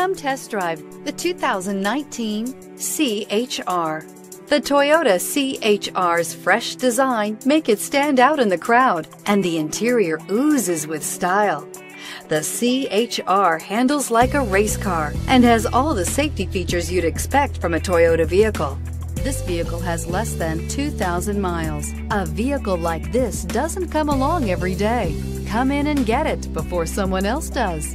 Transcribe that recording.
Come test drive the 2019 CHR. The Toyota CHR's fresh design make it stand out in the crowd, and the interior oozes with style. The CHR handles like a race car and has all the safety features you'd expect from a Toyota vehicle. This vehicle has less than 2,000 miles. A vehicle like this doesn't come along every day. Come in and get it before someone else does.